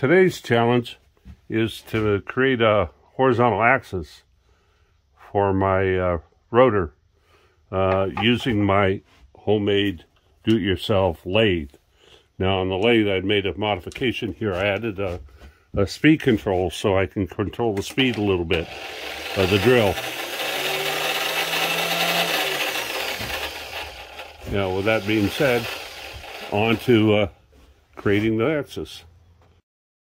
Today's challenge is to create a horizontal axis for my uh, rotor uh, using my homemade do-it-yourself lathe. Now on the lathe I made a modification here. I added a, a speed control so I can control the speed a little bit of the drill. Now with that being said, on to uh, creating the axis.